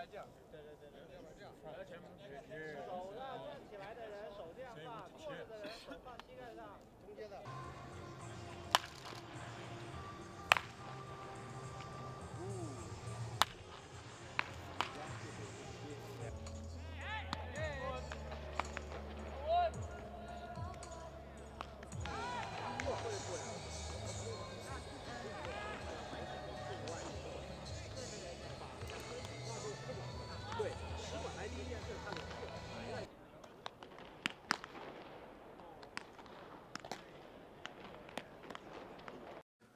I do.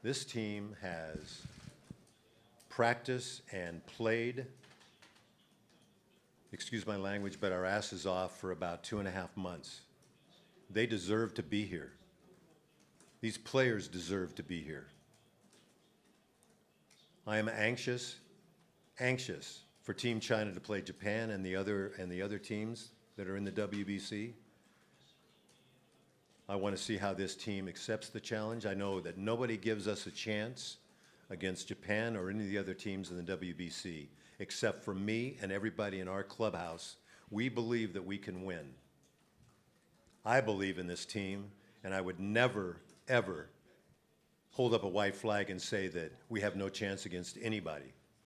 This team has practiced and played, excuse my language, but our asses off for about two and a half months. They deserve to be here. These players deserve to be here. I am anxious, anxious for Team China to play Japan and the other and the other teams that are in the WBC. I want to see how this team accepts the challenge. I know that nobody gives us a chance against Japan or any of the other teams in the WBC, except for me and everybody in our clubhouse. We believe that we can win. I believe in this team, and I would never, ever hold up a white flag and say that we have no chance against anybody.